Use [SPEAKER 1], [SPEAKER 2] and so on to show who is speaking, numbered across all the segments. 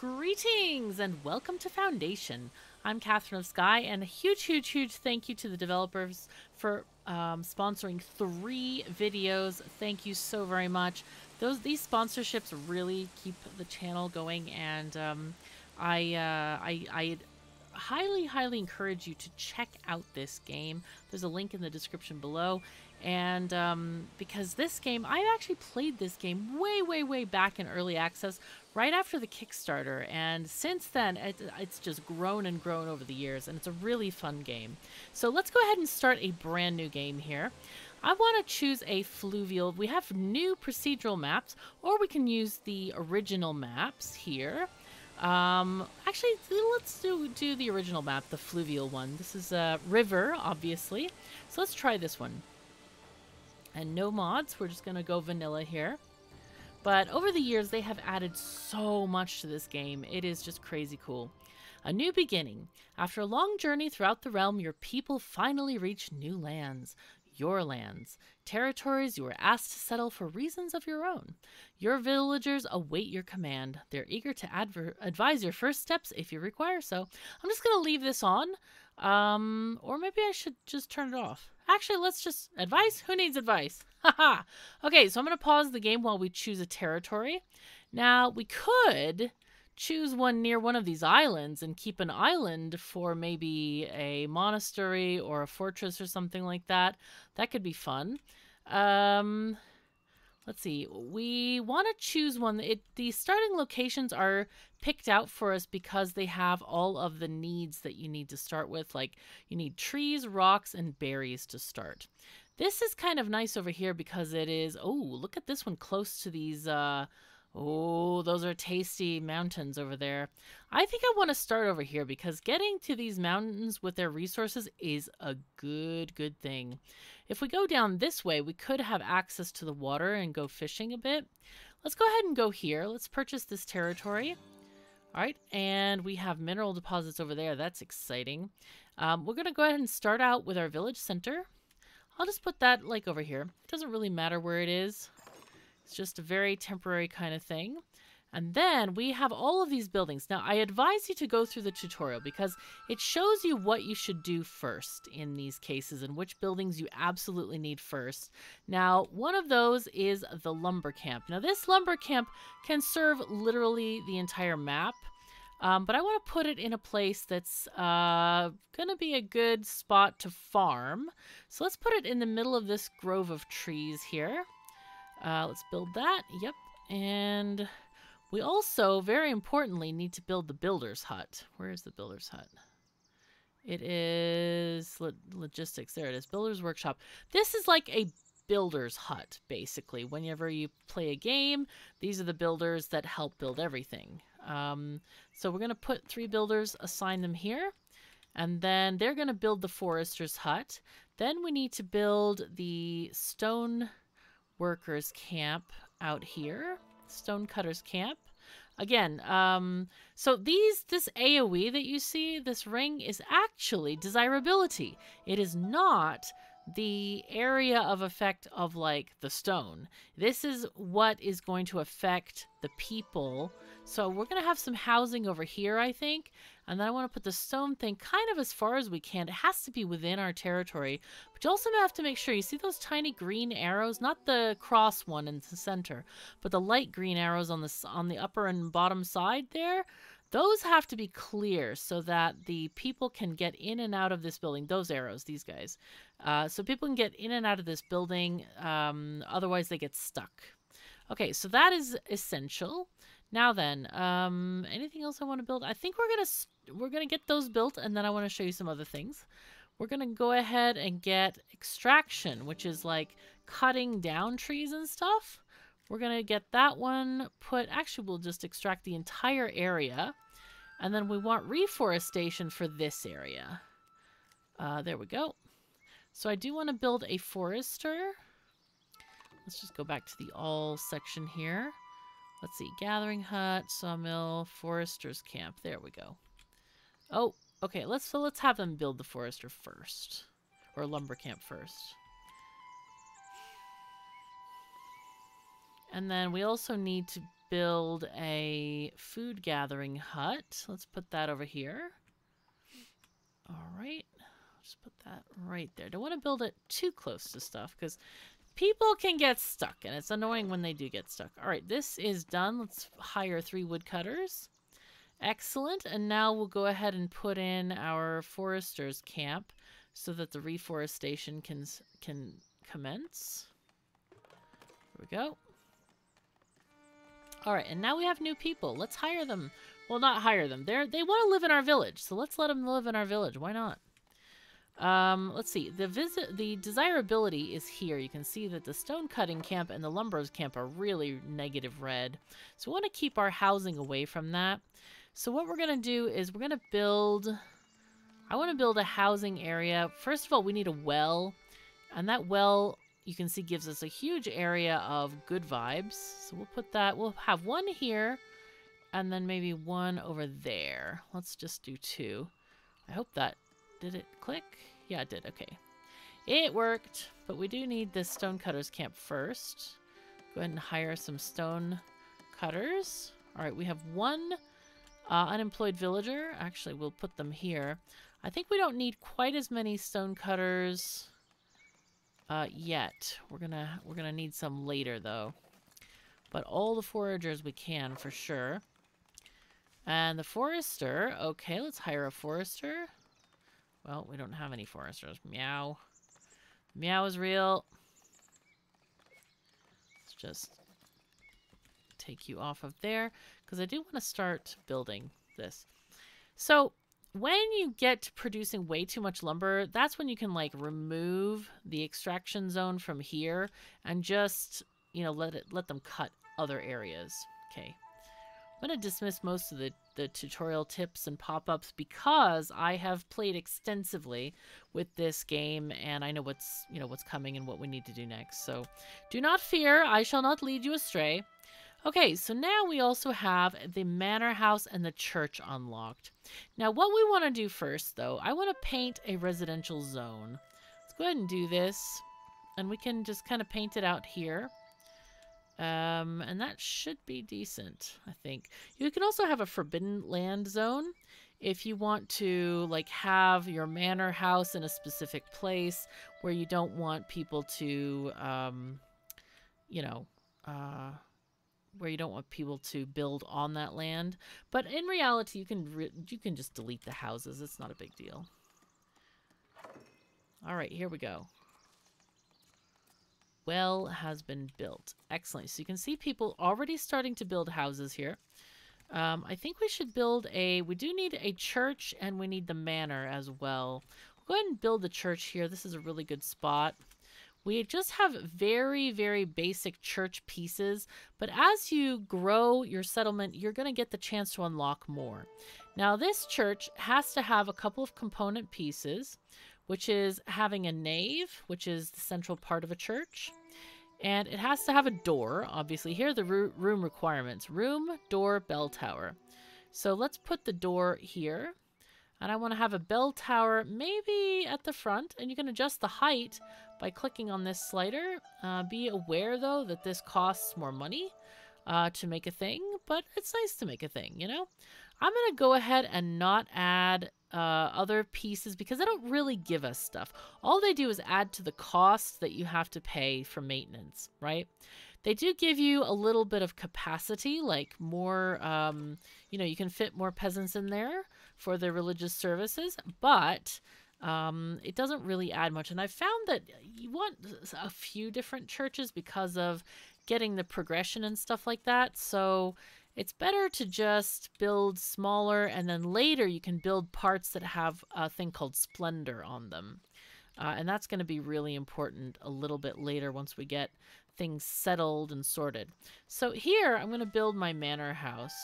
[SPEAKER 1] Greetings and welcome to Foundation. I'm Katherine of Sky, and a huge, huge, huge thank you to the developers for um, sponsoring three videos. Thank you so very much. Those these sponsorships really keep the channel going, and um, I, uh, I I highly, highly encourage you to check out this game. There's a link in the description below. And um, because this game, I actually played this game way, way, way back in early access, right after the Kickstarter. And since then, it, it's just grown and grown over the years, and it's a really fun game. So let's go ahead and start a brand new game here. I want to choose a fluvial. We have new procedural maps, or we can use the original maps here. Um, actually, let's do, do the original map, the fluvial one. This is a river, obviously. So let's try this one. And no mods, we're just going to go vanilla here. But over the years, they have added so much to this game. It is just crazy cool. A new beginning. After a long journey throughout the realm, your people finally reach new lands your lands, territories you were asked to settle for reasons of your own. Your villagers await your command. They're eager to adver- advise your first steps if you require so. I'm just going to leave this on, um, or maybe I should just turn it off. Actually, let's just advice. Who needs advice? Haha. okay, so I'm going to pause the game while we choose a territory. Now, we could choose one near one of these islands and keep an island for maybe a monastery or a fortress or something like that. That could be fun. Um, let's see. We want to choose one. It the starting locations are picked out for us because they have all of the needs that you need to start with. Like you need trees, rocks, and berries to start. This is kind of nice over here because it is. Oh, look at this one close to these. Uh, Oh, those are tasty mountains over there. I think I want to start over here because getting to these mountains with their resources is a good, good thing. If we go down this way, we could have access to the water and go fishing a bit. Let's go ahead and go here. Let's purchase this territory. All right, and we have mineral deposits over there. That's exciting. Um, we're going to go ahead and start out with our village center. I'll just put that like over here. It doesn't really matter where it is. It's just a very temporary kind of thing. And then we have all of these buildings. Now, I advise you to go through the tutorial because it shows you what you should do first in these cases and which buildings you absolutely need first. Now, one of those is the lumber camp. Now, this lumber camp can serve literally the entire map. Um, but I want to put it in a place that's uh, going to be a good spot to farm. So let's put it in the middle of this grove of trees here. Uh, let's build that. Yep. And we also, very importantly, need to build the builder's hut. Where is the builder's hut? It is lo logistics. There it is. Builder's workshop. This is like a builder's hut, basically. Whenever you play a game, these are the builders that help build everything. Um, so we're going to put three builders, assign them here. And then they're going to build the forester's hut. Then we need to build the stone workers camp out here. Stonecutters camp. Again, um, so these this AoE that you see, this ring is actually desirability. It is not the area of effect of like the stone. This is what is going to affect the people. So we're going to have some housing over here, I think. And then I want to put the stone thing kind of as far as we can. It has to be within our territory. But you also have to make sure, you see those tiny green arrows? Not the cross one in the center, but the light green arrows on the, on the upper and bottom side there. Those have to be clear so that the people can get in and out of this building. Those arrows, these guys. Uh, so people can get in and out of this building. Um, otherwise, they get stuck. Okay, so that is essential. Now then, um, anything else I want to build? I think we're gonna we're gonna get those built, and then I want to show you some other things. We're gonna go ahead and get extraction, which is like cutting down trees and stuff. We're gonna get that one put. Actually, we'll just extract the entire area, and then we want reforestation for this area. Uh, there we go. So I do want to build a forester. Let's just go back to the all section here. Let's see, gathering hut, sawmill, forester's camp. There we go. Oh, okay. Let's so let's have them build the forester first, or lumber camp first. And then we also need to build a food gathering hut. Let's put that over here. All right. Just put that right there. Don't want to build it too close to stuff because people can get stuck and it's annoying when they do get stuck. All right, this is done. Let's hire three woodcutters. Excellent. And now we'll go ahead and put in our forester's camp so that the reforestation can can commence. There we go. All right, and now we have new people. Let's hire them. Well, not hire them. They're they want to live in our village, so let's let them live in our village. Why not? Um, let's see. The visit, the desirability is here. You can see that the stone cutting camp and the lumberers camp are really negative red. So we want to keep our housing away from that. So what we're going to do is we're going to build... I want to build a housing area. First of all, we need a well. And that well, you can see, gives us a huge area of good vibes. So we'll put that... We'll have one here. And then maybe one over there. Let's just do two. I hope that... Did it click? Yeah, it did. Okay. It worked. But we do need this stonecutters camp first. Go ahead and hire some stone cutters. All right, we have one uh, unemployed villager. Actually, we'll put them here. I think we don't need quite as many stonecutters uh, yet. We're gonna we're gonna need some later though. But all the foragers we can for sure. And the forester. Okay, let's hire a forester. Well, we don't have any foresters. Meow. Meow is real. Let's just take you off of there because I do want to start building this. So when you get to producing way too much lumber, that's when you can like remove the extraction zone from here and just, you know, let it let them cut other areas. Okay. I'm going to dismiss most of the, the tutorial tips and pop-ups because I have played extensively with this game and I know what's, you know, what's coming and what we need to do next. So do not fear, I shall not lead you astray. Okay, so now we also have the manor house and the church unlocked. Now what we want to do first though, I want to paint a residential zone. Let's go ahead and do this. And we can just kind of paint it out here. Um, and that should be decent, I think. You can also have a forbidden land zone if you want to like have your manor house in a specific place where you don't want people to, um, you know, uh, where you don't want people to build on that land. But in reality, you can you can just delete the houses. It's not a big deal. All right, here we go. Well has been built. Excellent. So you can see people already starting to build houses here. Um, I think we should build a... We do need a church and we need the manor as well. We'll go ahead and build the church here. This is a really good spot. We just have very, very basic church pieces, but as you grow your settlement, you're going to get the chance to unlock more. Now, this church has to have a couple of component pieces, which is having a nave, which is the central part of a church, and it has to have a door. Obviously, here are the room requirements. Room, door, bell tower. So let's put the door here. And I want to have a bell tower maybe at the front. And you can adjust the height by clicking on this slider. Uh, be aware, though, that this costs more money uh, to make a thing, but it's nice to make a thing, you know? I'm going to go ahead and not add uh, other pieces because they don't really give us stuff. All they do is add to the cost that you have to pay for maintenance, right? They do give you a little bit of capacity, like more, um, you know, you can fit more peasants in there for their religious services, but um, it doesn't really add much. And I found that you want a few different churches because of getting the progression and stuff like that. So it's better to just build smaller and then later you can build parts that have a thing called splendor on them. Uh, and that's going to be really important a little bit later once we get things settled and sorted. So here I'm going to build my manor house.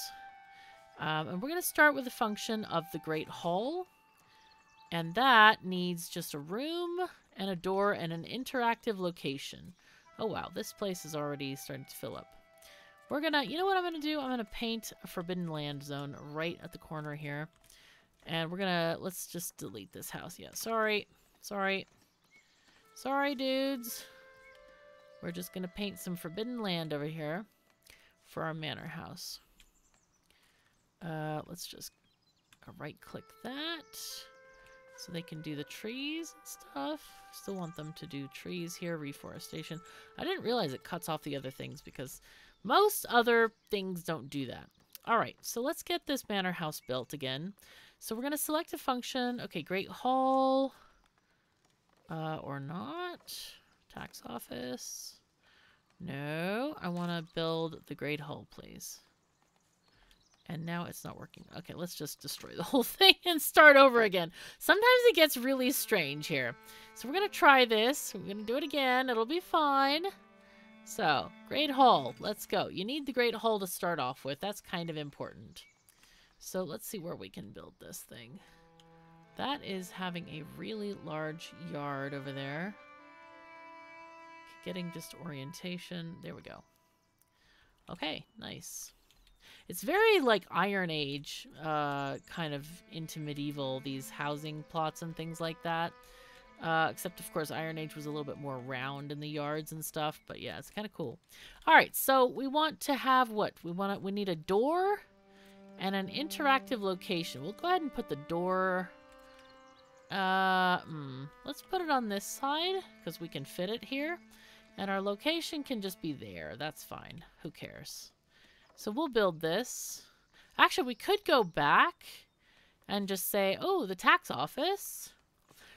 [SPEAKER 1] Um, and we're going to start with the function of the Great Hall. And that needs just a room and a door and an interactive location. Oh wow, this place is already starting to fill up. We're gonna, you know what I'm gonna do? I'm gonna paint a Forbidden Land zone right at the corner here. And we're gonna, let's just delete this house. Yeah, sorry. Sorry. Sorry, dudes. We're just gonna paint some Forbidden Land over here. for our manor house. Uh, let's just right click that so they can do the trees and stuff. Still want them to do trees here, reforestation. I didn't realize it cuts off the other things because most other things don't do that. All right, so let's get this manor house built again. So we're going to select a function. Okay, Great Hall. Uh, or not. Tax office. No, I want to build the Great Hall, please. And now it's not working. Okay, let's just destroy the whole thing and start over again. Sometimes it gets really strange here. So we're going to try this. We're going to do it again. It'll be fine. So, Great Hall. Let's go. You need the Great Hall to start off with. That's kind of important. So let's see where we can build this thing. That is having a really large yard over there. Getting just orientation. There we go. Okay, nice. It's very like Iron Age, uh, kind of into medieval, these housing plots and things like that. Uh, except, of course, Iron Age was a little bit more round in the yards and stuff. But yeah, it's kind of cool. All right, so we want to have what? We want to, we need a door and an interactive location. We'll go ahead and put the door... Uh, hmm, let's put it on this side because we can fit it here. And our location can just be there. That's fine. Who cares? So we'll build this. Actually, we could go back and just say, oh, the tax office.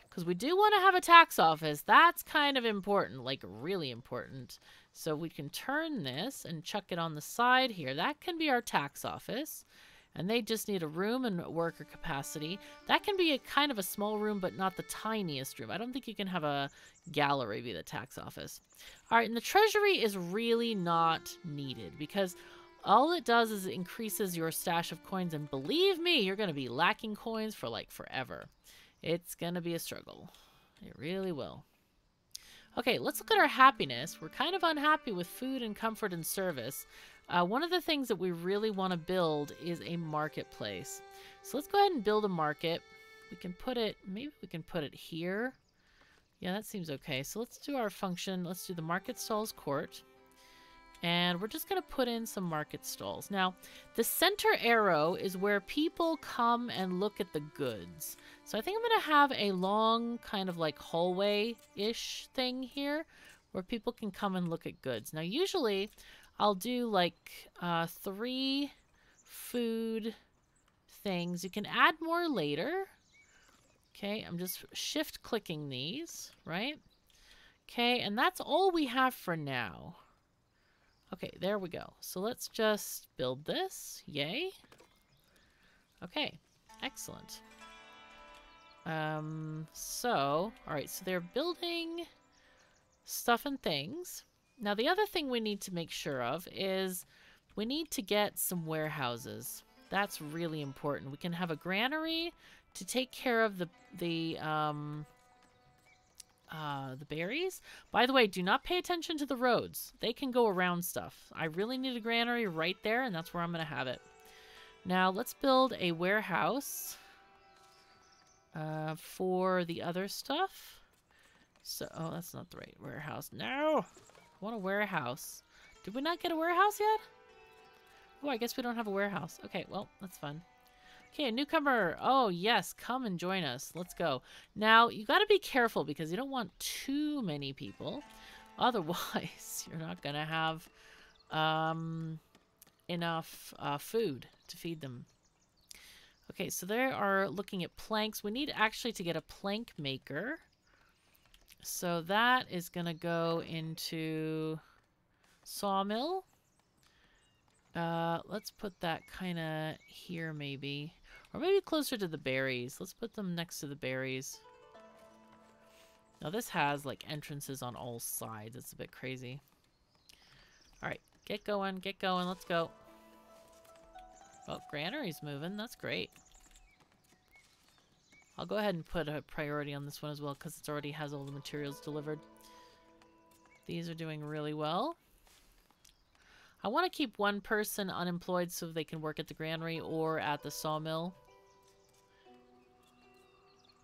[SPEAKER 1] Because we do want to have a tax office. That's kind of important, like really important. So we can turn this and chuck it on the side here. That can be our tax office and they just need a room and worker capacity. That can be a kind of a small room, but not the tiniest room. I don't think you can have a gallery be the tax office. All right, and the treasury is really not needed because all it does is it increases your stash of coins, and believe me, you're going to be lacking coins for like forever. It's going to be a struggle. It really will. Okay, let's look at our happiness. We're kind of unhappy with food and comfort and service. Uh, one of the things that we really want to build is a marketplace. So let's go ahead and build a market. We can put it, maybe we can put it here. Yeah, that seems okay. So let's do our function. Let's do the market stalls court. And we're just going to put in some market stalls. Now, the center arrow is where people come and look at the goods. So I think I'm going to have a long kind of like hallway-ish thing here where people can come and look at goods. Now, usually I'll do like uh, three food things. You can add more later. Okay, I'm just shift clicking these, right? Okay, and that's all we have for now. Okay, there we go. So let's just build this. Yay. Okay, excellent. Um, so, all right, so they're building stuff and things. Now, the other thing we need to make sure of is we need to get some warehouses. That's really important. We can have a granary to take care of the the um, uh, the berries. By the way, do not pay attention to the roads. They can go around stuff. I really need a granary right there, and that's where I'm going to have it. Now, let's build a warehouse uh, for the other stuff. So, oh, that's not the right warehouse. No! I want a warehouse. Did we not get a warehouse yet? Oh, I guess we don't have a warehouse. Okay, well, that's fun. Okay, a newcomer. Oh, yes, come and join us. Let's go. Now, you got to be careful because you don't want too many people. Otherwise, you're not going to have um, enough uh, food to feed them. Okay, so they are looking at planks. We need actually to get a plank maker. So that is going to go into sawmill. Uh, let's put that kind of here maybe. Or maybe closer to the berries. Let's put them next to the berries. Now this has like entrances on all sides. It's a bit crazy. Alright, get going, get going, let's go. Oh, granary's moving. That's great. I'll go ahead and put a priority on this one as well because it already has all the materials delivered. These are doing really well. I want to keep one person unemployed so they can work at the granary or at the sawmill.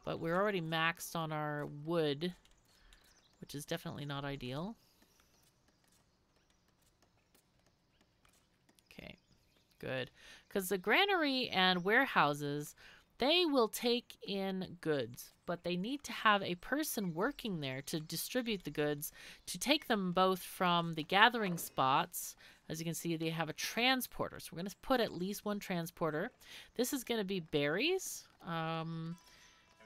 [SPEAKER 1] But we're already maxed on our wood, which is definitely not ideal. Okay, good. Because the granary and warehouses, they will take in goods, but they need to have a person working there to distribute the goods, to take them both from the gathering spots. As you can see, they have a transporter. So we're going to put at least one transporter. This is going to be berries. Um,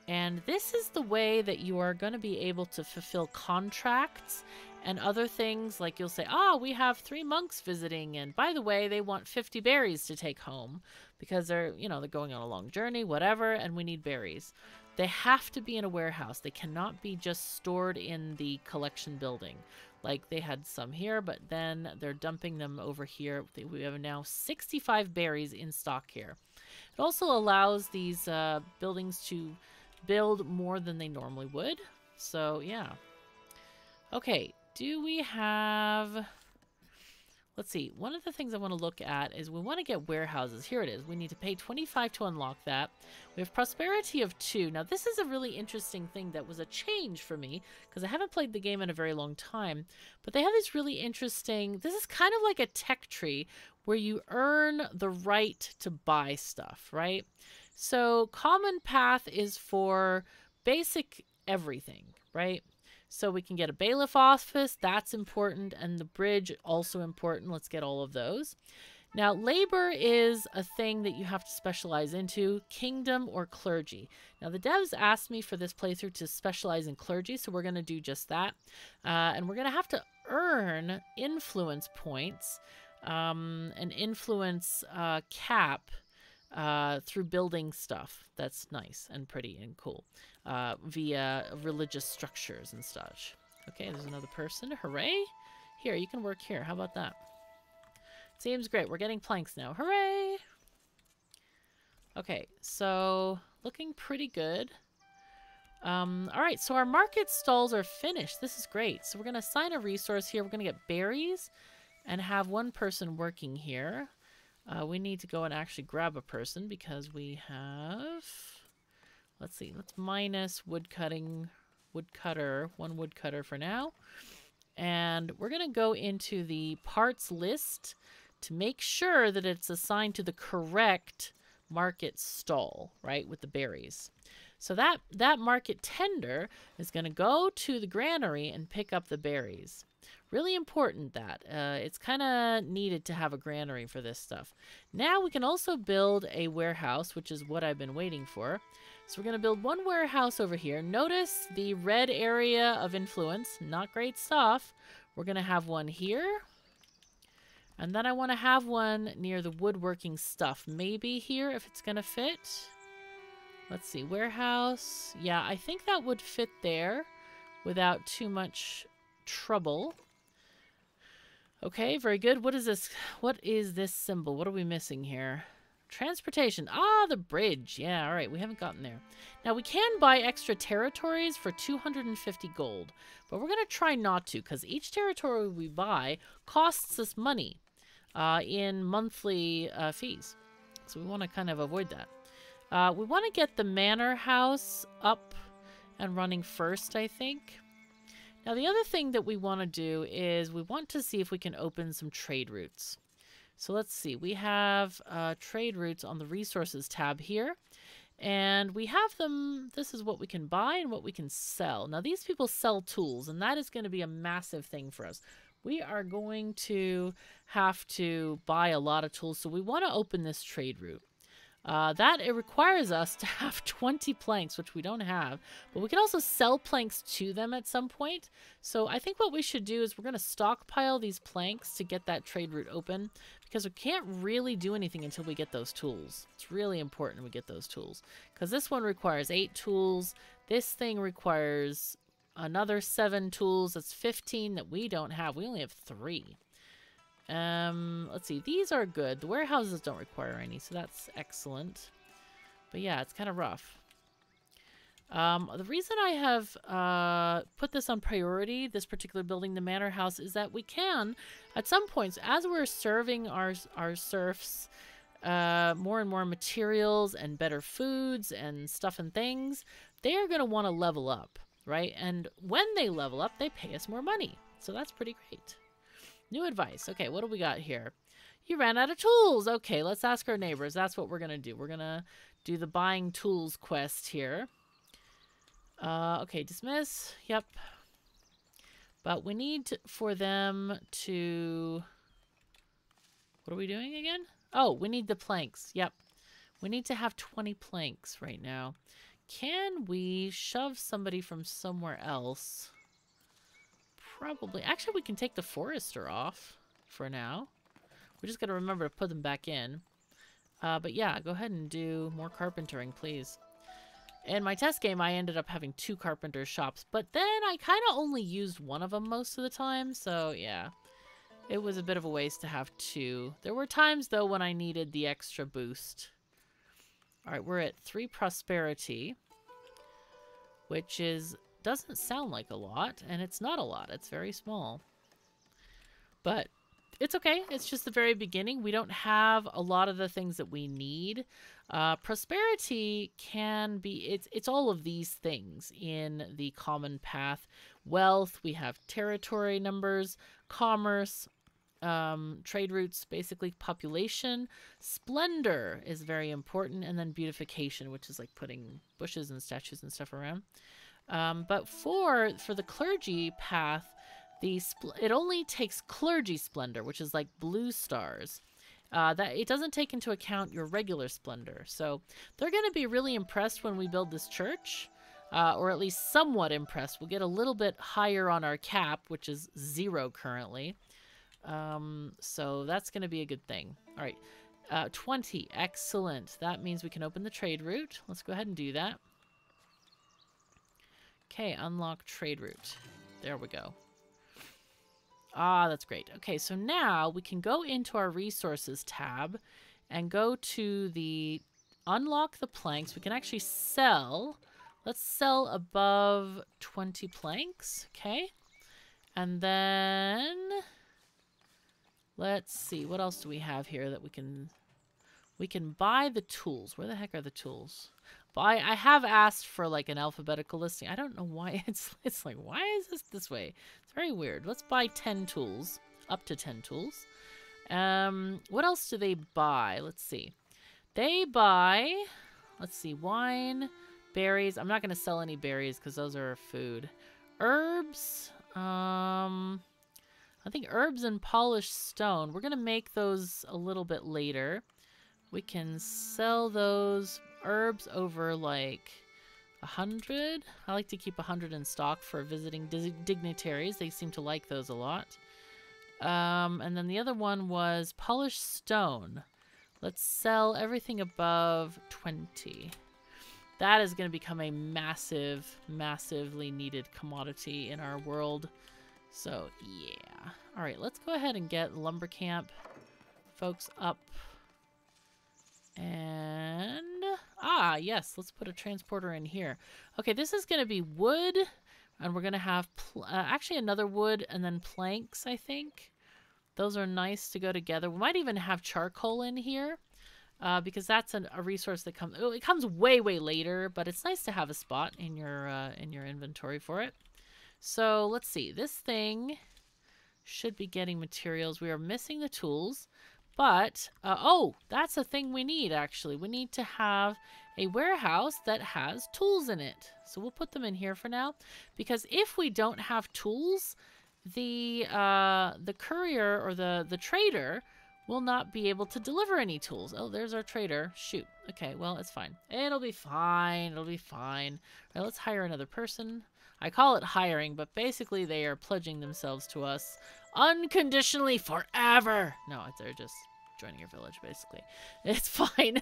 [SPEAKER 1] and this is the way that you are going to be able to fulfill contracts and other things like you'll say, oh, we have three monks visiting, and by the way, they want 50 berries to take home because they're, you know, they're going on a long journey, whatever, and we need berries. They have to be in a warehouse. They cannot be just stored in the collection building. Like they had some here, but then they're dumping them over here. We have now 65 berries in stock here. It also allows these uh, buildings to build more than they normally would. So, yeah. Okay, do we have... Let's see. One of the things I want to look at is we want to get warehouses. Here it is. We need to pay 25 to unlock that. We have prosperity of 2. Now, this is a really interesting thing that was a change for me because I haven't played the game in a very long time. But they have this really interesting... This is kind of like a tech tree where you earn the right to buy stuff, right? So common path is for basic everything, right? So we can get a bailiff office, that's important, and the bridge also important. Let's get all of those. Now, labor is a thing that you have to specialize into, kingdom or clergy. Now, the devs asked me for this playthrough to specialize in clergy, so we're going to do just that. Uh, and we're going to have to earn influence points, um, an influence uh, cap uh, through building stuff that's nice and pretty and cool uh, via religious structures and such. Okay, there's another person. Hooray! Here, you can work here. How about that? Seems great. We're getting planks now. Hooray! Okay, so looking pretty good. Um, all right, so our market stalls are finished. This is great. So we're going to assign a resource here. We're going to get berries and have one person working here. Uh, we need to go and actually grab a person because we have... Let's see, let's minus woodcutting, woodcutter, one woodcutter for now. And we're going to go into the parts list to make sure that it's assigned to the correct market stall, right, with the berries. So that, that market tender is going to go to the granary and pick up the berries. Really important that. Uh, it's kind of needed to have a granary for this stuff. Now we can also build a warehouse, which is what I've been waiting for. So we're going to build one warehouse over here. Notice the red area of influence. Not great stuff. We're going to have one here. And then I want to have one near the woodworking stuff. Maybe here if it's going to fit. Let's see. Warehouse. Yeah, I think that would fit there without too much trouble. Okay, very good. What is this? What is this symbol? What are we missing here? Transportation. Ah, the bridge. Yeah, all right. We haven't gotten there. Now, we can buy extra territories for 250 gold, but we're going to try not to because each territory we buy costs us money uh, in monthly uh, fees. So we want to kind of avoid that. Uh, we want to get the manor house up and running first, I think. Now the other thing that we want to do is we want to see if we can open some trade routes. So let's see, we have uh, trade routes on the resources tab here. And we have them, this is what we can buy and what we can sell. Now these people sell tools and that is going to be a massive thing for us. We are going to have to buy a lot of tools. So we want to open this trade route. Uh, that it requires us to have 20 planks, which we don't have, but we can also sell planks to them at some point. So I think what we should do is we're going to stockpile these planks to get that trade route open because we can't really do anything until we get those tools. It's really important we get those tools because this one requires eight tools. This thing requires another seven tools. That's 15 that we don't have. We only have three. Um, let's see. These are good. The warehouses don't require any, so that's excellent. But yeah, it's kind of rough. Um, the reason I have uh, put this on priority, this particular building, the manor house, is that we can, at some points, as we're serving our, our serfs uh, more and more materials and better foods and stuff and things, they are going to want to level up, right? And when they level up, they pay us more money. So that's pretty great. New advice. Okay, what do we got here? You ran out of tools. Okay, let's ask our neighbors. That's what we're going to do. We're going to do the buying tools quest here. Uh, okay, dismiss. Yep. But we need for them to... What are we doing again? Oh, we need the planks. Yep. We need to have 20 planks right now. Can we shove somebody from somewhere else? Probably. Actually, we can take the forester off for now. We just got to remember to put them back in. Uh, but yeah, go ahead and do more carpentering, please. In my test game, I ended up having two carpenter shops, but then I kind of only used one of them most of the time, so yeah. It was a bit of a waste to have two. There were times, though, when I needed the extra boost. Alright, we're at three prosperity, which is doesn't sound like a lot, and it's not a lot. It's very small. But it's okay. It's just the very beginning. We don't have a lot of the things that we need. Uh, prosperity can be, it's, it's all of these things in the common path. Wealth, we have territory numbers, commerce, um, trade routes, basically population. Splendor is very important, and then beautification, which is like putting bushes and statues and stuff around. Um, but for for the clergy path, the it only takes clergy splendor, which is like blue stars. Uh, that it doesn't take into account your regular splendor. So they're going to be really impressed when we build this church, uh, or at least somewhat impressed. We'll get a little bit higher on our cap, which is zero currently. Um, so that's going to be a good thing. All right, uh, 20, excellent. That means we can open the trade route. Let's go ahead and do that. Okay, unlock trade route. There we go. Ah, that's great. Okay, so now we can go into our resources tab and go to the unlock the planks. We can actually sell. Let's sell above 20 planks. Okay. And then let's see. What else do we have here that we can we can buy the tools. Where the heck are the tools? I, I have asked for like an alphabetical listing. I don't know why it's it's like why is this this way? It's very weird. Let's buy 10 tools, up to 10 tools. Um, what else do they buy? Let's see. They buy, let's see, wine, berries. I'm not going to sell any berries because those are food. Herbs, um, I think herbs and polished stone. We're going to make those a little bit later. We can sell those herbs over like a hundred. I like to keep a hundred in stock for visiting dignitaries. They seem to like those a lot. Um, and then the other one was polished stone. Let's sell everything above 20. That is going to become a massive, massively needed commodity in our world. So, yeah. All right, let's go ahead and get lumber camp folks up yes, let's put a transporter in here. Okay, this is going to be wood, and we're going to have, uh, actually another wood and then planks, I think. Those are nice to go together. We might even have charcoal in here. Uh, because that's an, a resource that comes. it comes way way later, but it's nice to have a spot in your uh, in your inventory for it. So let's see. This thing should be getting materials. We are missing the tools. But, uh, oh, that's a thing we need, actually. We need to have a warehouse that has tools in it. So we'll put them in here for now. Because if we don't have tools, the uh, the courier or the, the trader will not be able to deliver any tools. Oh, there's our trader. Shoot. Okay, well, it's fine. It'll be fine. It'll be fine. All right, let's hire another person. I call it hiring, but basically they are pledging themselves to us unconditionally forever. No, they're just joining your village, basically. It's fine.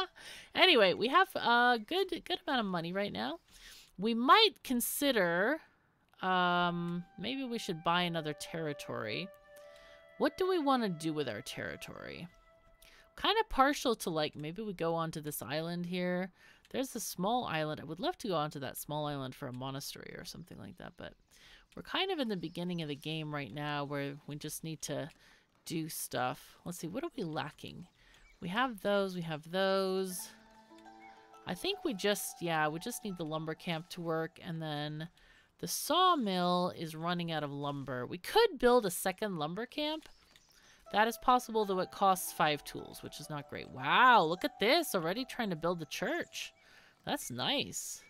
[SPEAKER 1] anyway, we have a good good amount of money right now. We might consider um, maybe we should buy another territory. What do we want to do with our territory? Kind of partial to like maybe we go onto this island here. There's a small island. I would love to go onto that small island for a monastery or something like that, but we're kind of in the beginning of the game right now where we just need to do stuff. Let's see, what are we lacking? We have those, we have those. I think we just, yeah, we just need the lumber camp to work, and then the sawmill is running out of lumber. We could build a second lumber camp, That is possible, though it costs five tools, which is not great. Wow, look at this. Already trying to build the church. That's nice.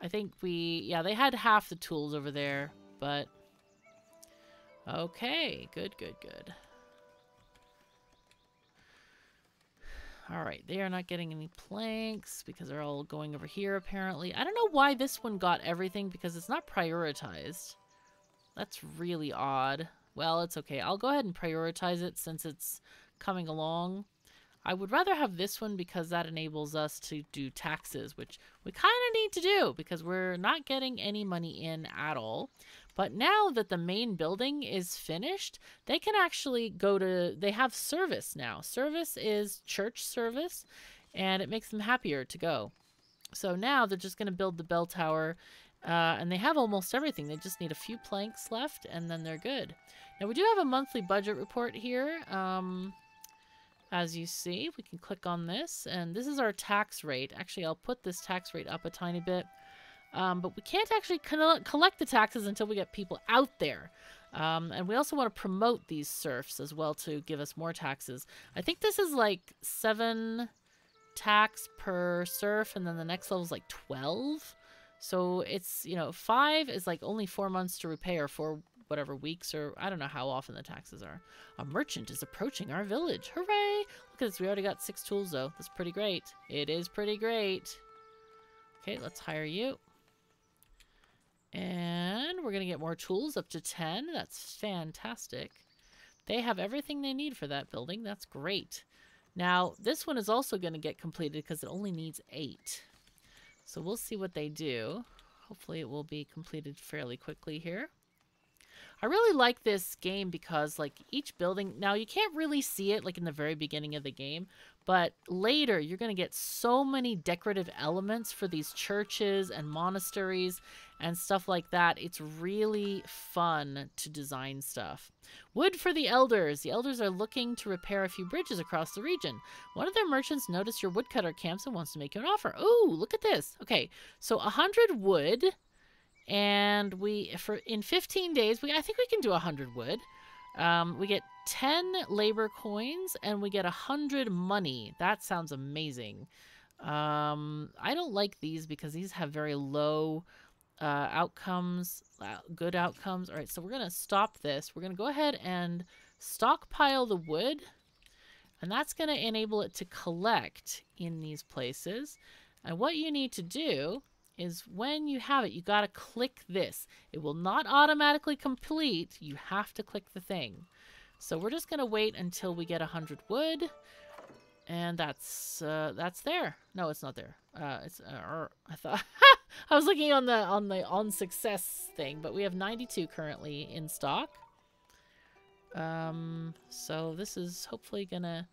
[SPEAKER 1] I think we... Yeah, they had half the tools over there, but... Okay, good, good, good. Alright, they are not getting any planks because they're all going over here, apparently. I don't know why this one got everything because it's not prioritized. That's really odd. Well, it's okay. I'll go ahead and prioritize it since it's coming along. I would rather have this one because that enables us to do taxes, which we kind of need to do because we're not getting any money in at all. But now that the main building is finished, they can actually go to, they have service now. Service is church service, and it makes them happier to go. So now they're just going to build the bell tower, uh, and they have almost everything. They just need a few planks left, and then they're good. Now, we do have a monthly budget report here. Um, as you see, we can click on this, and this is our tax rate. Actually, I'll put this tax rate up a tiny bit. Um, but we can't actually collect the taxes until we get people out there. Um, and we also want to promote these serfs as well to give us more taxes. I think this is like seven tax per serf, and then the next level is like 12. So it's, you know, five is like only four months to repay or four whatever weeks or I don't know how often the taxes are. A merchant is approaching our village. Hooray! Look at this. We already got six tools though. That's pretty great. It is pretty great. Okay, let's hire you. And we're going to get more tools up to 10. That's fantastic. They have everything they need for that building. That's great. Now, this one is also going to get completed because it only needs 8. So we'll see what they do. Hopefully it will be completed fairly quickly here. I really like this game because like each building, now you can't really see it like in the very beginning of the game, but later you're going to get so many decorative elements for these churches and monasteries and stuff like that. It's really fun to design stuff. Wood for the elders. The elders are looking to repair a few bridges across the region. One of their merchants noticed your woodcutter camps and wants to make you an offer. Oh, look at this. Okay, so a 100 wood and we for in 15 days we I think we can do 100 wood. Um, we get 10 labor coins and we get 100 money. That sounds amazing. Um, I don't like these because these have very low uh, outcomes, uh, good outcomes. All right, so we're going to stop this. We're going to go ahead and stockpile the wood. And that's going to enable it to collect in these places. And what you need to do is when you have it, you got to click this. It will not automatically complete. You have to click the thing. So we're just going to wait until we get 100 wood. And that's uh, that's there. No, it's not there. Uh, it's uh, I thought I was looking on the on the on success thing, but we have 92 currently in stock. Um, so this is hopefully gonna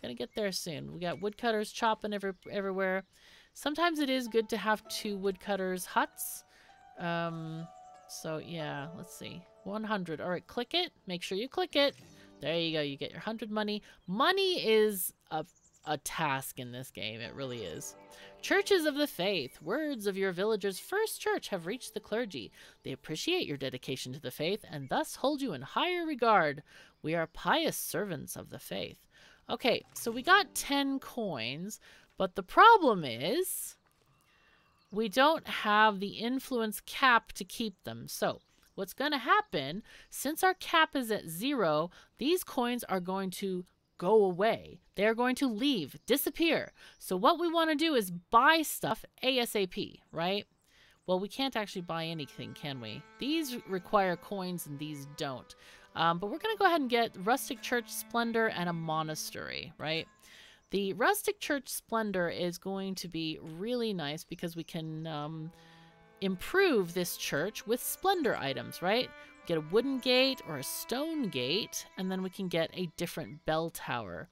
[SPEAKER 1] gonna get there soon. We got woodcutters chopping every everywhere. Sometimes it is good to have two woodcutters huts. Um, so yeah, let's see. 100. All right, click it. Make sure you click it. There you go. You get your 100 money. Money is a, a task in this game. It really is. Churches of the Faith. Words of your village's first church have reached the clergy. They appreciate your dedication to the faith and thus hold you in higher regard. We are pious servants of the faith. Okay, so we got 10 coins. But the problem is we don't have the influence cap to keep them. So what's going to happen, since our cap is at zero, these coins are going to go away. They're going to leave, disappear. So what we want to do is buy stuff ASAP, right? Well, we can't actually buy anything, can we? These require coins and these don't. Um, but we're going to go ahead and get Rustic Church Splendor and a Monastery, right? The rustic church splendor is going to be really nice because we can um, improve this church with splendor items, right? Get a wooden gate or a stone gate, and then we can get a different bell tower.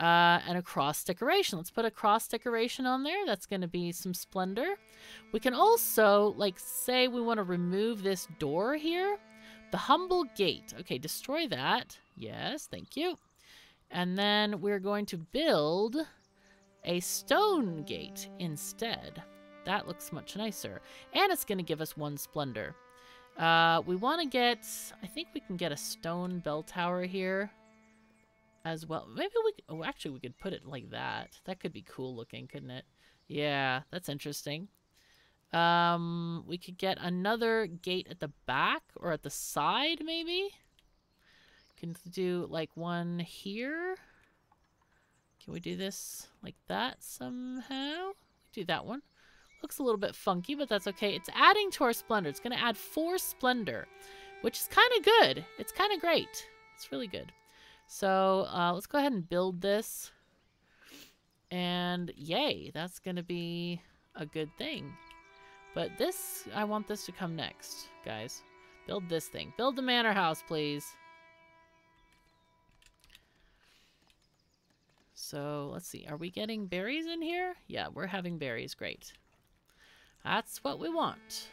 [SPEAKER 1] Uh, and a cross decoration. Let's put a cross decoration on there. That's going to be some splendor. We can also, like, say we want to remove this door here. The humble gate. Okay, destroy that. Yes, thank you. And then we're going to build a stone gate instead. That looks much nicer. And it's going to give us one splendor. Uh, we want to get, I think we can get a stone bell tower here as well. Maybe we, oh, actually we could put it like that. That could be cool looking, couldn't it? Yeah, that's interesting. Um, we could get another gate at the back or at the side, maybe. Can do like one here. Can we do this like that somehow? Do that one. Looks a little bit funky, but that's okay. It's adding to our splendor. It's going to add four splendor, which is kind of good. It's kind of great. It's really good. So uh, let's go ahead and build this. And yay, that's going to be a good thing. But this, I want this to come next, guys. Build this thing. Build the manor house, please. So, let's see. Are we getting berries in here? Yeah, we're having berries. Great. That's what we want.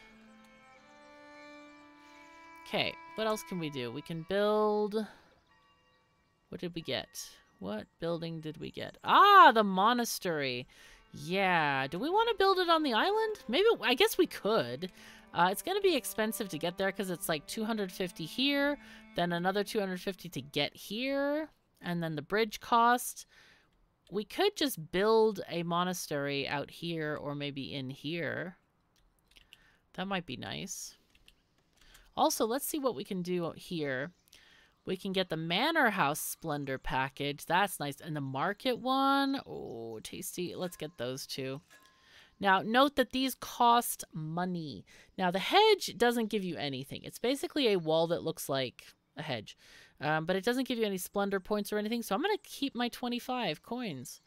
[SPEAKER 1] Okay, what else can we do? We can build... What did we get? What building did we get? Ah, the monastery. Yeah. Do we want to build it on the island? Maybe, I guess we could. Uh, it's going to be expensive to get there because it's like 250 here, then another 250 to get here, and then the bridge cost. We could just build a monastery out here or maybe in here. That might be nice. Also, let's see what we can do here. We can get the Manor House Splendor package. That's nice. And the Market one. Oh, tasty. Let's get those two. Now, note that these cost money. Now, the hedge doesn't give you anything. It's basically a wall that looks like a hedge. Um, but it doesn't give you any Splendor points or anything. So I'm going to keep my 25 coins.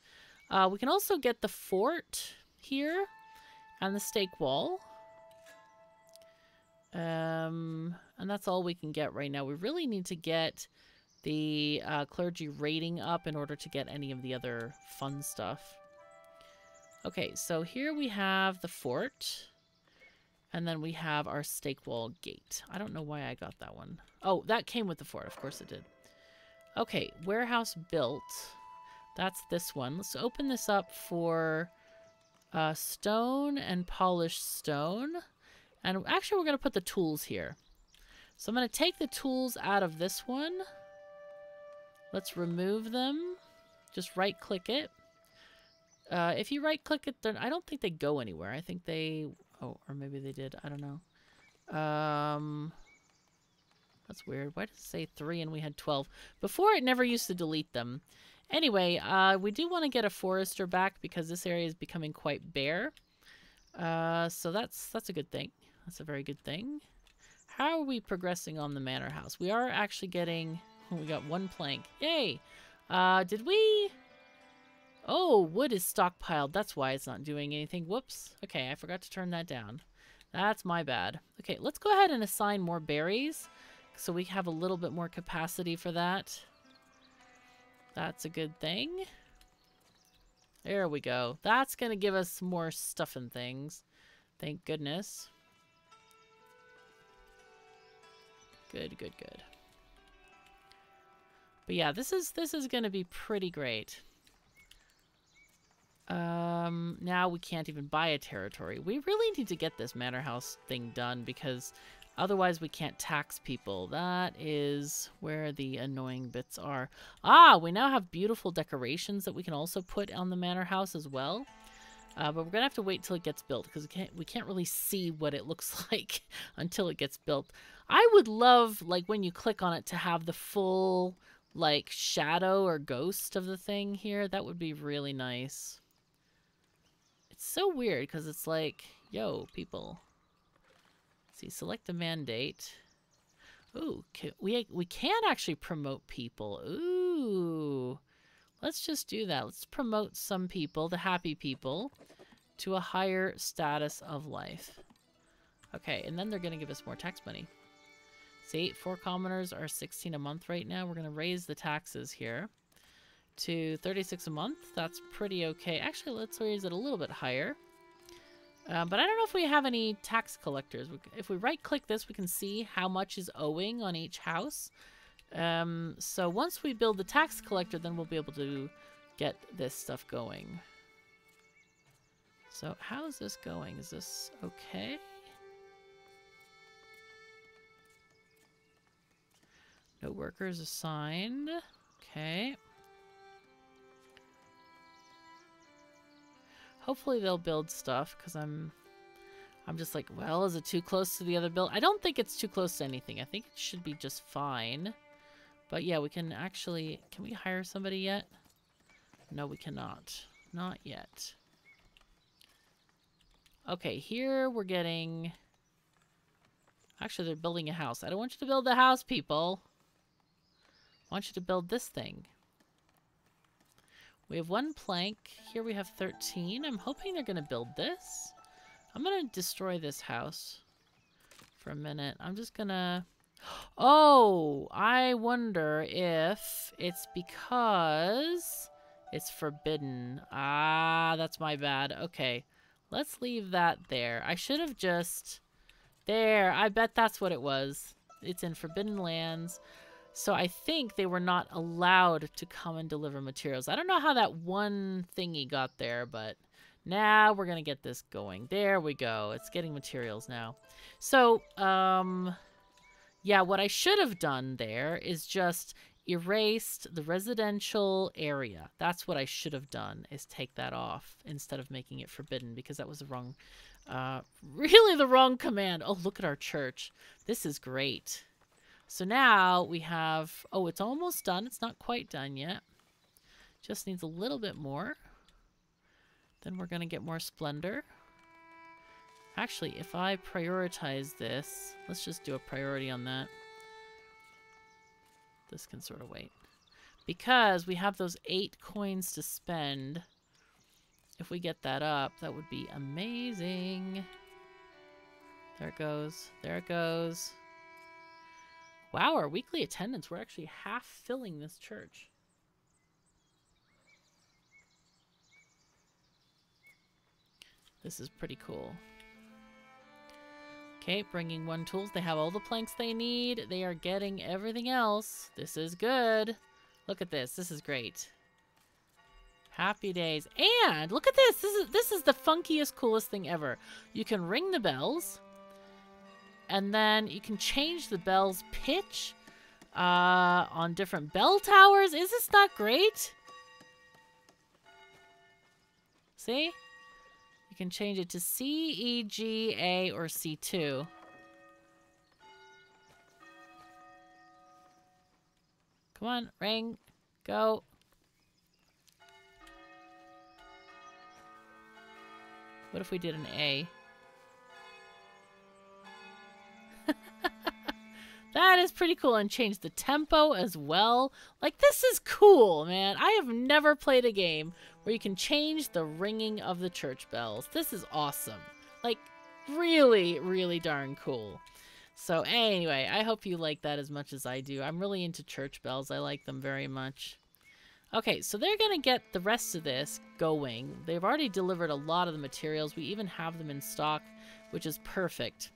[SPEAKER 1] Uh, we can also get the fort here and the stake wall. Um, and that's all we can get right now. We really need to get the uh, clergy rating up in order to get any of the other fun stuff. Okay, so here we have the fort. And then we have our stake wall gate. I don't know why I got that one. Oh, that came with the fort. Of course it did. Okay, warehouse built. That's this one. Let's open this up for uh, stone and polished stone. And actually, we're going to put the tools here. So I'm going to take the tools out of this one. Let's remove them. Just right-click it. Uh, if you right-click it, then I don't think they go anywhere. I think they... Oh, or maybe they did. I don't know. Um, that's weird. Why does it say 3 and we had 12? Before, it never used to delete them. Anyway, uh, we do want to get a forester back because this area is becoming quite bare. Uh, so that's that's a good thing. That's a very good thing. How are we progressing on the manor house? We are actually getting... We got one plank. Yay! Uh, did we... Oh, wood is stockpiled. That's why it's not doing anything. Whoops. Okay, I forgot to turn that down. That's my bad. Okay, let's go ahead and assign more berries. So we have a little bit more capacity for that. That's a good thing. There we go. That's going to give us more stuff and things. Thank goodness. Good, good, good. But yeah, this is this is going to be pretty great. Um, now we can't even buy a territory. We really need to get this manor house thing done because otherwise we can't tax people. That is where the annoying bits are. Ah, we now have beautiful decorations that we can also put on the manor house as well. Uh, but we're gonna have to wait till it gets built because we can't we can't really see what it looks like until it gets built. I would love like when you click on it to have the full like shadow or ghost of the thing here. That would be really nice. It's so weird because it's like, yo, people. Let's see, select a mandate. Ooh, we we can actually promote people. Ooh. Let's just do that. Let's promote some people, the happy people, to a higher status of life. Okay, and then they're going to give us more tax money. See, four commoners are 16 a month right now. We're going to raise the taxes here to 36 a month. That's pretty okay. Actually, let's raise it a little bit higher. Uh, but I don't know if we have any tax collectors. If we right-click this, we can see how much is owing on each house. Um, so once we build the tax collector, then we'll be able to get this stuff going. So how is this going? Is this okay? No workers assigned. Okay. Hopefully they'll build stuff because I'm I'm just like, well, is it too close to the other build? I don't think it's too close to anything. I think it should be just fine. But yeah, we can actually... Can we hire somebody yet? No, we cannot. Not yet. Okay, here we're getting... Actually, they're building a house. I don't want you to build the house, people. I want you to build this thing. We have one plank. Here we have 13. I'm hoping they're going to build this. I'm going to destroy this house for a minute. I'm just going to... Oh, I wonder if it's because it's forbidden. Ah, that's my bad. Okay, let's leave that there. I should have just... There, I bet that's what it was. It's in Forbidden Lands. So I think they were not allowed to come and deliver materials. I don't know how that one thingy got there, but now we're going to get this going. There we go. It's getting materials now. So, um, yeah, what I should have done there is just erased the residential area. That's what I should have done, is take that off instead of making it forbidden because that was the wrong, uh, really the wrong command. Oh, look at our church. This is great. So now we have, oh, it's almost done. It's not quite done yet. Just needs a little bit more. Then we're going to get more splendor. Actually, if I prioritize this, let's just do a priority on that. This can sort of wait. Because we have those eight coins to spend. If we get that up, that would be amazing. There it goes. There it goes. Wow, our weekly attendance, we're actually half filling this church. This is pretty cool. Okay, bringing one tools. They have all the planks they need. They are getting everything else. This is good. Look at this. This is great. Happy days. And look at this. This is this is the funkiest, coolest thing ever. You can ring the bells and then you can change the bell's pitch uh, on different bell towers. Is this not great? See? You can change it to C, E, G, A, or C2. Come on, ring. Go. What if we did an A? Is pretty cool and change the tempo as well. Like, this is cool, man. I have never played a game where you can change the ringing of the church bells. This is awesome. Like, really, really darn cool. So anyway, I hope you like that as much as I do. I'm really into church bells. I like them very much. Okay, so they're going to get the rest of this going. They've already delivered a lot of the materials. We even have them in stock, which is perfect.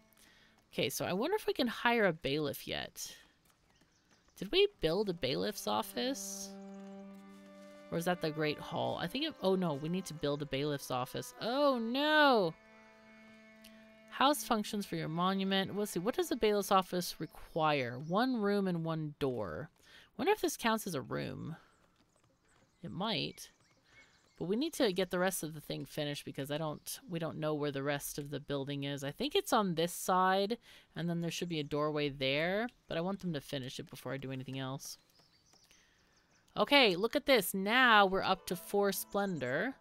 [SPEAKER 1] Okay, so I wonder if we can hire a bailiff yet. Did we build a bailiff's office? Or is that the Great Hall? I think it, oh no, we need to build a bailiff's office. Oh no! House functions for your monument. Let's see, what does the bailiff's office require? One room and one door. wonder if this counts as a room. It might. But we need to get the rest of the thing finished because I don't we don't know where the rest of the building is. I think it's on this side and then there should be a doorway there, but I want them to finish it before I do anything else. Okay, look at this. Now we're up to 4 splendor.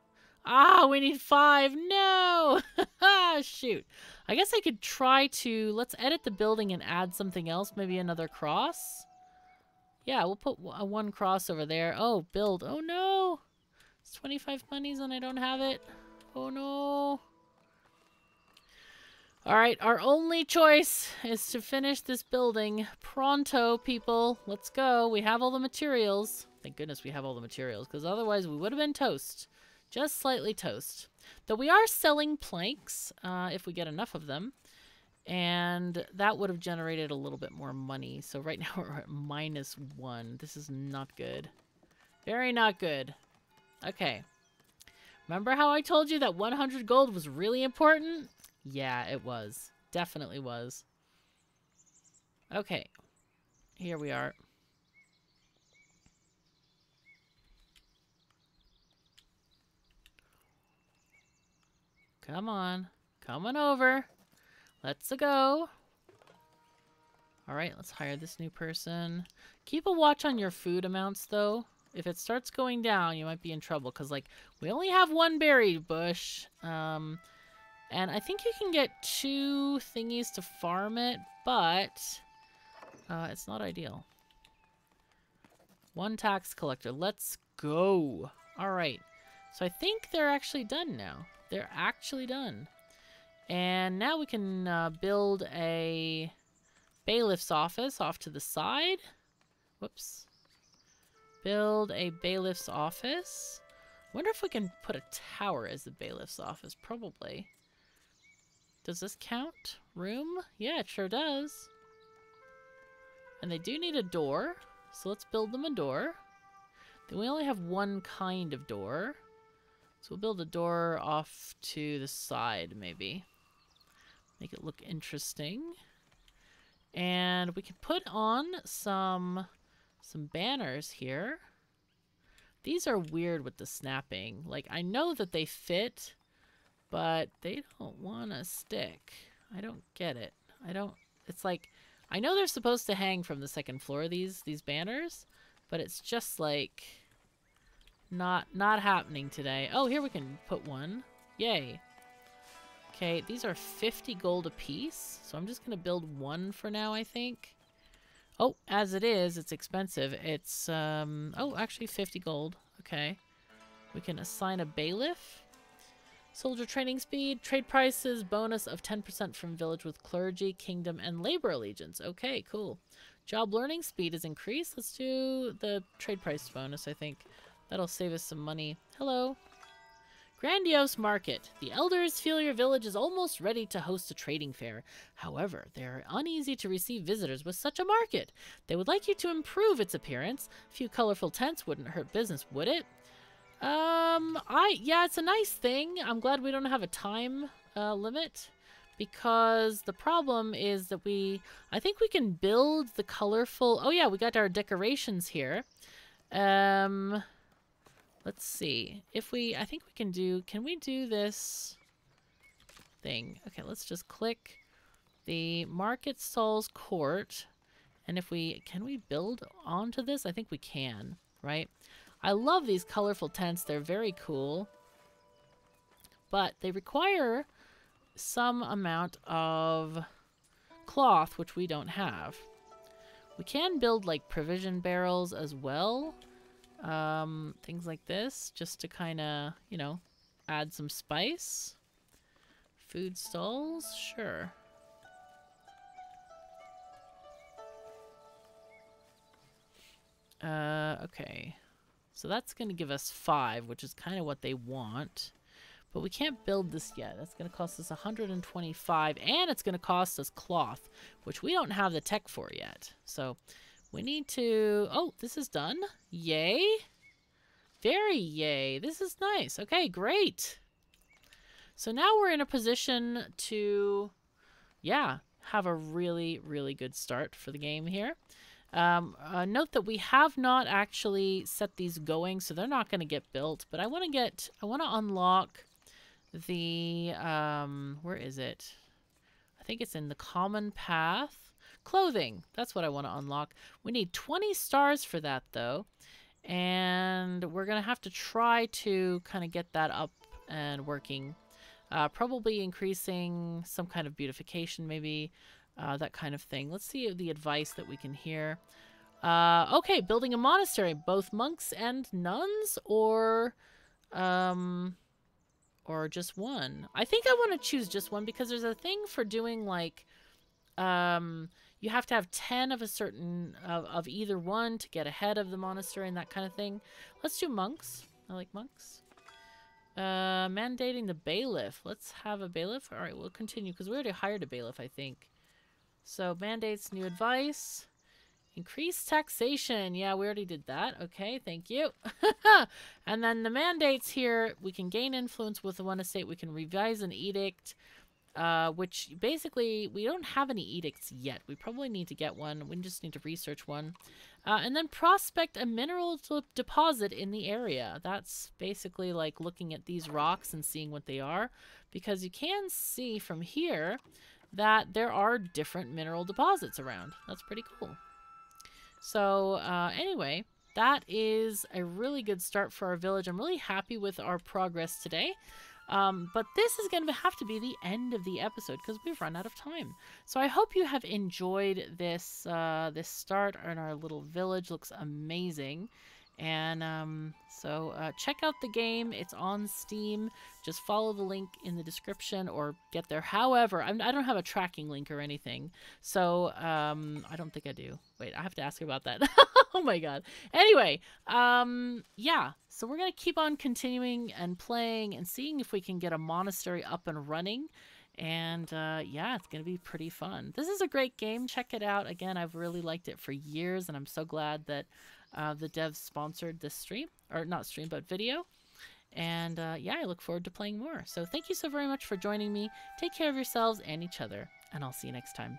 [SPEAKER 1] Ah, we need 5. No. Shoot. I guess I could try to let's edit the building and add something else, maybe another cross. Yeah, we'll put a one cross over there. Oh, build. Oh no. It's 25 monies and I don't have it. Oh no. Alright, our only choice is to finish this building. Pronto, people. Let's go. We have all the materials. Thank goodness we have all the materials, because otherwise we would have been toast. Just slightly toast. Though we are selling planks, uh, if we get enough of them. And that would have generated a little bit more money. So right now we're at minus one. This is not good. Very not good. Okay. Remember how I told you that 100 gold was really important? Yeah, it was. Definitely was. Okay. Here we are. Come on. Coming over. Let's go. All right, let's hire this new person. Keep a watch on your food amounts, though. If it starts going down, you might be in trouble, because, like, we only have one berry bush. Um, and I think you can get two thingies to farm it, but uh, it's not ideal. One tax collector. Let's go. All right. So I think they're actually done now. They're actually done. And now we can uh, build a bailiff's office off to the side. Whoops. Build a bailiff's office. wonder if we can put a tower as the bailiff's office. Probably. Does this count? Room? Yeah, it sure does. And they do need a door. So let's build them a door. Then we only have one kind of door. So we'll build a door off to the side, maybe. Make it look interesting. And we can put on some some banners here. These are weird with the snapping. Like, I know that they fit, but they don't want to stick. I don't get it. I don't... It's like... I know they're supposed to hang from the second floor, these these banners, but it's just like... Not, not happening today. Oh, here we can put one. Yay. Okay, these are 50 gold apiece, so I'm just going to build one for now, I think. Oh, as it is, it's expensive. It's, um, oh, actually 50 gold. Okay. We can assign a bailiff. Soldier training speed, trade prices, bonus of 10% from village with clergy, kingdom, and labor allegiance. Okay, cool. Job learning speed is increased. Let's do the trade price bonus, I think. That'll save us some money. Hello. Grandiose Market. The elders feel your village is almost ready to host a trading fair. However, they are uneasy to receive visitors with such a market. They would like you to improve its appearance. A few colorful tents wouldn't hurt business, would it? Um, I, yeah, it's a nice thing. I'm glad we don't have a time uh, limit because the problem is that we, I think we can build the colorful, oh yeah, we got our decorations here. Um, Let's see. If we, I think we can do, can we do this thing? Okay, let's just click the Market Stalls Court. And if we, can we build onto this? I think we can, right? I love these colorful tents. They're very cool. But they require some amount of cloth, which we don't have. We can build like provision barrels as well. Um, things like this, just to kind of, you know, add some spice. Food stalls, sure. Uh, okay. So that's going to give us five, which is kind of what they want. But we can't build this yet. That's going to cost us 125, and it's going to cost us cloth, which we don't have the tech for yet. So we need to... Oh, this is done. Yay. Very yay. This is nice. Okay, great. So now we're in a position to, yeah, have a really, really good start for the game here. Um, uh, note that we have not actually set these going, so they're not going to get built. But I want to get, I want to unlock the, um, where is it? I think it's in the common path. Clothing. That's what I want to unlock. We need 20 stars for that, though. And we're going to have to try to kind of get that up and working. Uh, probably increasing some kind of beautification, maybe. Uh, that kind of thing. Let's see the advice that we can hear. Uh, okay, building a monastery. Both monks and nuns? Or... Um, or just one. I think I want to choose just one because there's a thing for doing like um you have to have 10 of a certain of, of either one to get ahead of the monastery and that kind of thing let's do monks i like monks uh mandating the bailiff let's have a bailiff all right we'll continue because we already hired a bailiff i think so mandates new advice Increase taxation. Yeah, we already did that. Okay, thank you. and then the mandates here, we can gain influence with the one estate. We can revise an edict uh, which basically we don't have any edicts yet. We probably need to get one. We just need to research one. Uh, and then prospect a mineral deposit in the area. That's basically like looking at these rocks and seeing what they are. Because you can see from here that there are different mineral deposits around. That's pretty cool. So uh, anyway, that is a really good start for our village. I'm really happy with our progress today. Um, but this is going to have to be the end of the episode because we've run out of time. So I hope you have enjoyed this uh, this start on our little village. Looks amazing. And um, so uh, check out the game. It's on Steam. Just follow the link in the description or get there. However, I'm, I do not have a tracking link or anything. So um, I don't think I do. Wait, I have to ask about that. oh my god. Anyway, um, yeah. So we're going to keep on continuing and playing and seeing if we can get a monastery up and running. And uh, yeah, it's going to be pretty fun. This is a great game. Check it out. Again, I've really liked it for years, and I'm so glad that uh, the devs sponsored this stream, or not stream, but video. And uh, yeah, I look forward to playing more. So thank you so very much for joining me. Take care of yourselves and each other, and I'll see you next time.